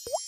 you